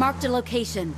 Marked a location.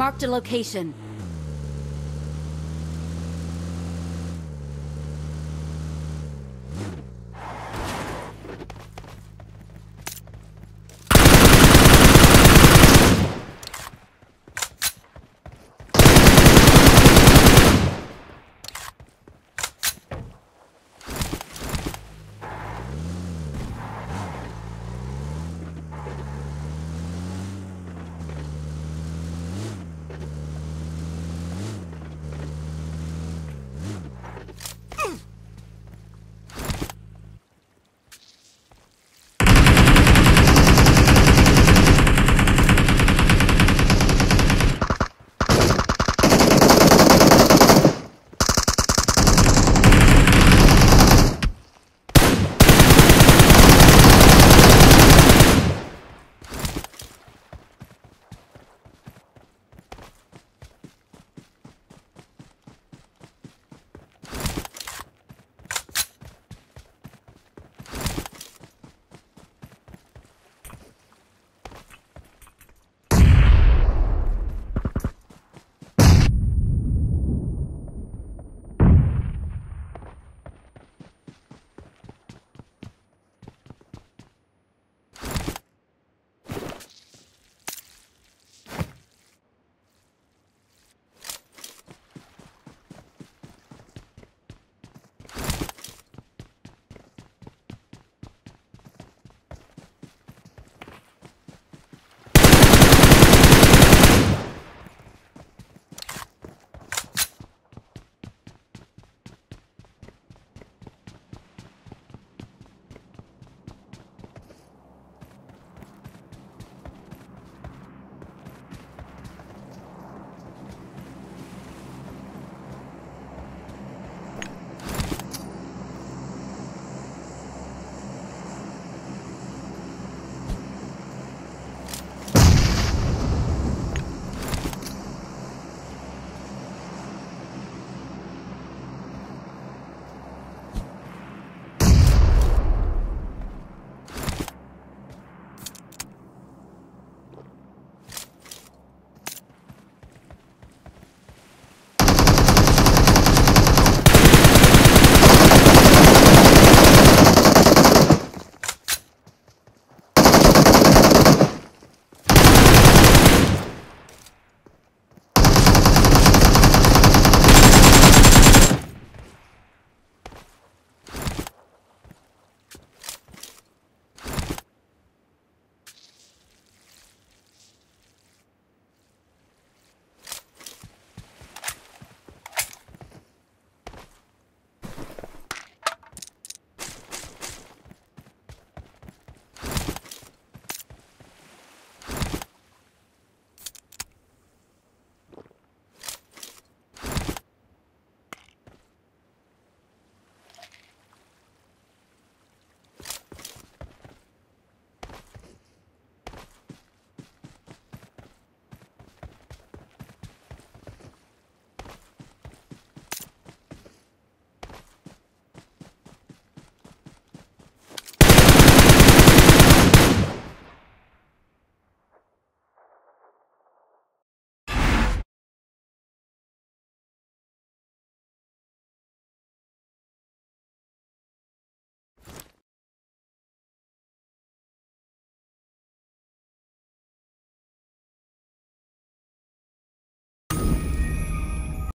Marked a location.